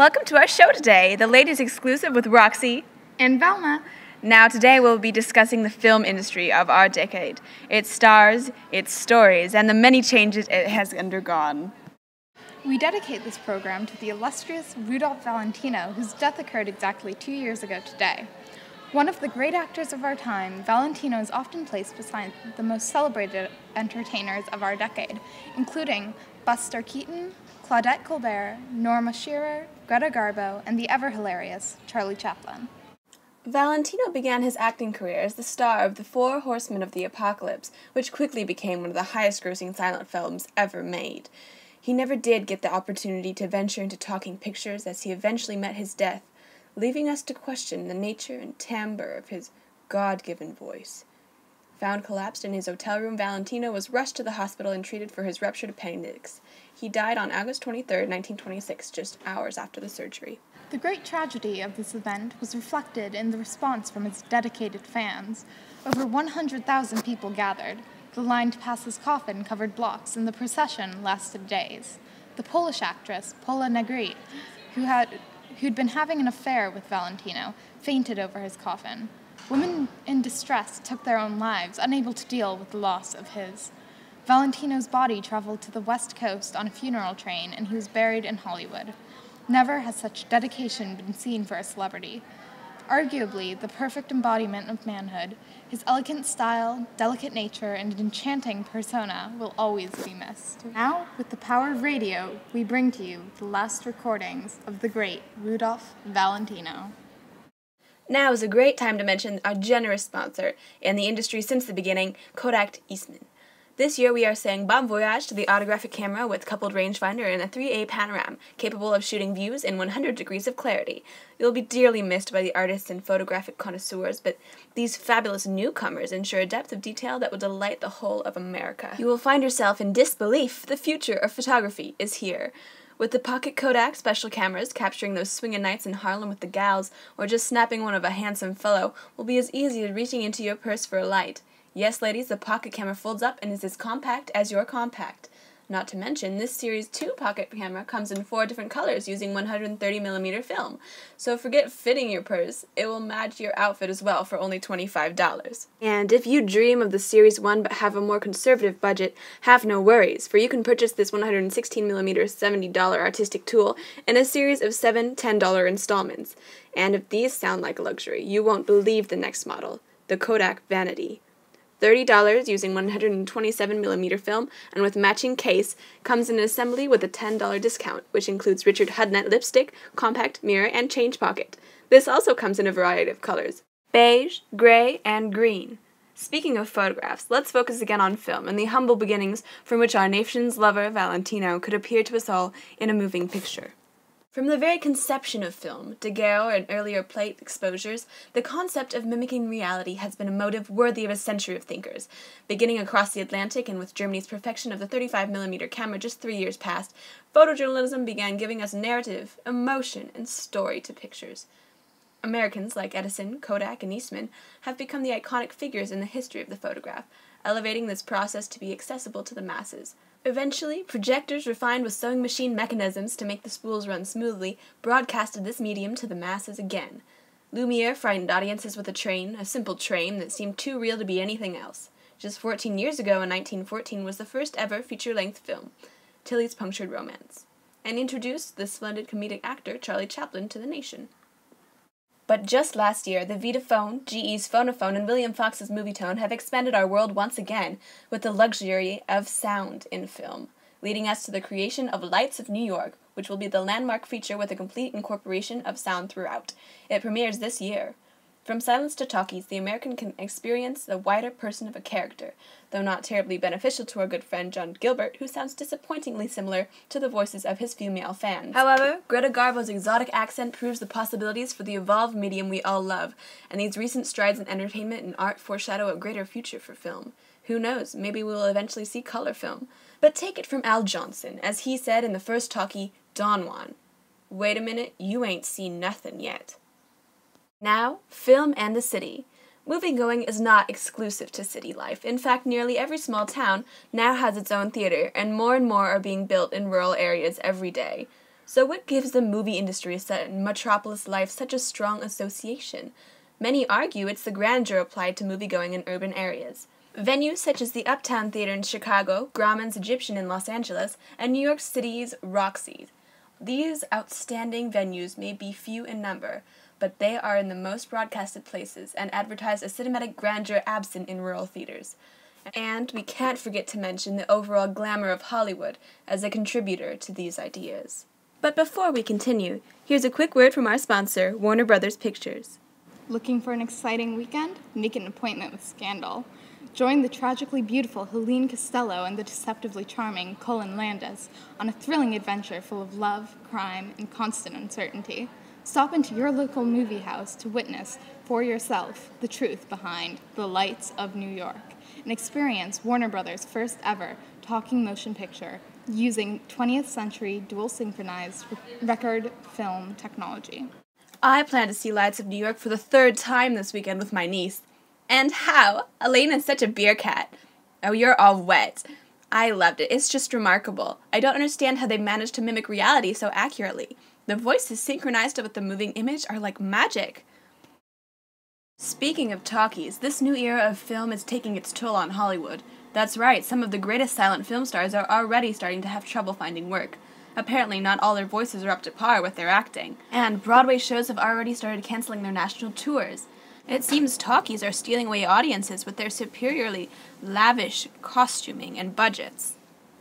Welcome to our show today, the ladies exclusive with Roxy and Velma. Now, today we'll be discussing the film industry of our decade, its stars, its stories, and the many changes it has undergone. We dedicate this program to the illustrious Rudolph Valentino, whose death occurred exactly two years ago today. One of the great actors of our time, Valentino is often placed beside the most celebrated entertainers of our decade, including Buster Keaton, Claudette Colbert, Norma Shearer, Greta Garbo, and the ever hilarious Charlie Chaplin. Valentino began his acting career as the star of The Four Horsemen of the Apocalypse, which quickly became one of the highest grossing silent films ever made. He never did get the opportunity to venture into talking pictures as he eventually met his death leaving us to question the nature and timbre of his God given voice. Found collapsed in his hotel room, Valentino was rushed to the hospital and treated for his ruptured appendix. He died on August 23, 1926, just hours after the surgery. The great tragedy of this event was reflected in the response from its dedicated fans. Over 100,000 people gathered. The line to pass his coffin covered blocks, and the procession lasted days. The Polish actress, Pola Negri, who had who'd been having an affair with Valentino, fainted over his coffin. Women in distress took their own lives, unable to deal with the loss of his. Valentino's body traveled to the West Coast on a funeral train, and he was buried in Hollywood. Never has such dedication been seen for a celebrity. Arguably the perfect embodiment of manhood, his elegant style, delicate nature, and enchanting persona will always be missed. Now, with the power of radio, we bring to you the last recordings of the great Rudolph Valentino. Now is a great time to mention our generous sponsor in the industry since the beginning, Kodak Eastman. This year we are saying bon voyage to the autographic camera with coupled rangefinder and a 3A panorama, capable of shooting views in 100 degrees of clarity. You'll be dearly missed by the artists and photographic connoisseurs, but these fabulous newcomers ensure a depth of detail that will delight the whole of America. You will find yourself in disbelief. The future of photography is here. With the Pocket Kodak special cameras, capturing those swinging nights in Harlem with the gals, or just snapping one of a handsome fellow, will be as easy as reaching into your purse for a light. Yes, ladies, the pocket camera folds up and is as compact as your compact. Not to mention, this Series 2 pocket camera comes in four different colors using 130mm film. So forget fitting your purse, it will match your outfit as well for only $25. And if you dream of the Series 1 but have a more conservative budget, have no worries, for you can purchase this 116mm $70 artistic tool in a series of seven $10 installments. And if these sound like luxury, you won't believe the next model, the Kodak Vanity. $30 using 127mm film and with matching case comes in an assembly with a $10 discount, which includes Richard Hudnut lipstick, compact mirror, and change pocket. This also comes in a variety of colors beige, gray, and green. Speaking of photographs, let's focus again on film and the humble beginnings from which our nation's lover, Valentino, could appear to us all in a moving picture. From the very conception of film, Daguerre and earlier plate exposures, the concept of mimicking reality has been a motive worthy of a century of thinkers. Beginning across the Atlantic and with Germany's perfection of the 35mm camera just three years past, photojournalism began giving us narrative, emotion, and story to pictures. Americans like Edison, Kodak, and Eastman have become the iconic figures in the history of the photograph, elevating this process to be accessible to the masses. Eventually, projectors refined with sewing machine mechanisms to make the spools run smoothly broadcasted this medium to the masses again. Lumiere frightened audiences with a train, a simple train that seemed too real to be anything else. Just 14 years ago, in 1914, was the first ever feature length film, Tillie's Punctured Romance, and introduced the splendid comedic actor Charlie Chaplin to the nation. But just last year, the Vitaphone, GE's Phonophone, and William Fox's Movietone have expanded our world once again with the luxury of sound in film, leading us to the creation of Lights of New York, which will be the landmark feature with a complete incorporation of sound throughout. It premieres this year. From silence to talkies, the American can experience the wider person of a character, though not terribly beneficial to our good friend John Gilbert, who sounds disappointingly similar to the voices of his female fans. However, Greta Garbo's exotic accent proves the possibilities for the evolved medium we all love, and these recent strides in entertainment and art foreshadow a greater future for film. Who knows, maybe we will eventually see color film. But take it from Al Jolson, as he said in the first talkie, Don Juan. Wait a minute, you ain't seen nothing yet. Now, film and the city. Moviegoing is not exclusive to city life. In fact, nearly every small town now has its own theater, and more and more are being built in rural areas every day. So, what gives the movie industry and metropolis life such a strong association? Many argue it's the grandeur applied to moviegoing in urban areas. Venues such as the Uptown Theater in Chicago, Grauman's Egyptian in Los Angeles, and New York City's Roxy. These outstanding venues may be few in number, but they are in the most broadcasted places and advertise a cinematic grandeur absent in rural theaters. And we can't forget to mention the overall glamour of Hollywood as a contributor to these ideas. But before we continue, here's a quick word from our sponsor, Warner Brothers Pictures. Looking for an exciting weekend? Make an appointment with Scandal. Join the tragically beautiful Helene Costello and the deceptively charming Cullen Landis on a thrilling adventure full of love, crime, and constant uncertainty. Stop into your local movie house to witness for yourself the truth behind The Lights of New York and experience Warner Brothers' first ever talking motion picture using 20th century dual synchronized record film technology. I plan to see Lights of New York for the third time this weekend with my niece. And how? Elena's such a beer cat. Oh, you're all wet. I loved it. It's just remarkable. I don't understand how they managed to mimic reality so accurately. The voices synchronized with the moving image are like magic. Speaking of talkies, this new era of film is taking its toll on Hollywood. That's right, some of the greatest silent film stars are already starting to have trouble finding work. Apparently, not all their voices are up to par with their acting, and Broadway shows have already started canceling their national tours. It seems talkies are stealing away audiences with their superiorly lavish costuming and budgets.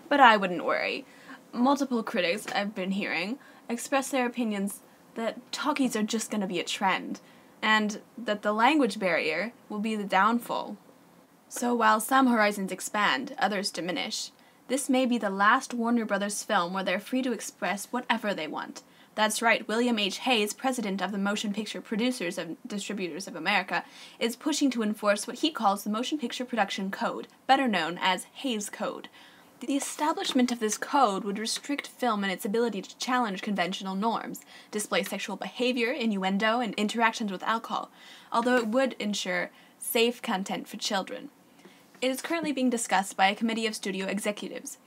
But I wouldn't worry. Multiple critics I've been hearing express their opinions that talkies are just going to be a trend and that the language barrier will be the downfall. So while some horizons expand, others diminish. This may be the last Warner Brothers film where they're free to express whatever they want. That's right, William H. Hays, president of the Motion Picture Producers and Distributors of America, is pushing to enforce what he calls the Motion Picture Production Code, better known as Hays Code. The establishment of this code would restrict film in its ability to challenge conventional norms, display sexual behavior, innuendo, and interactions with alcohol, although it would ensure safe content for children. It is currently being discussed by a committee of studio executives.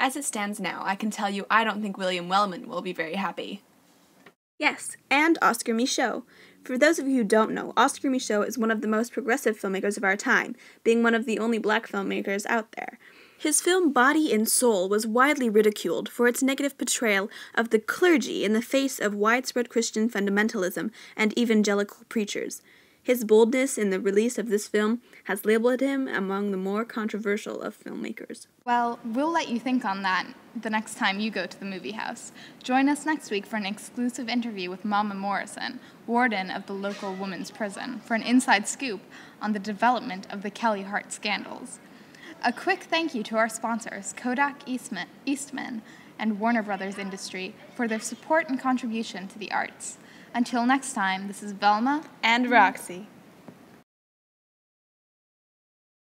As it stands now, I can tell you I don't think William Wellman will be very happy. Yes, and Oscar Micheaux. For those of you who don't know, Oscar Micheaux is one of the most progressive filmmakers of our time, being one of the only black filmmakers out there. His film Body and Soul was widely ridiculed for its negative portrayal of the clergy in the face of widespread Christian fundamentalism and evangelical preachers. His boldness in the release of this film has labeled him among the more controversial of filmmakers. Well, we'll let you think on that the next time you go to the movie house. Join us next week for an exclusive interview with Mama Morrison, warden of the local women's prison, for an inside scoop on the development of the Kelly Hart scandals. A quick thank you to our sponsors, Kodak Eastman, Eastman and Warner Brothers Industry, for their support and contribution to the arts. Until next time, this is Velma and Roxy.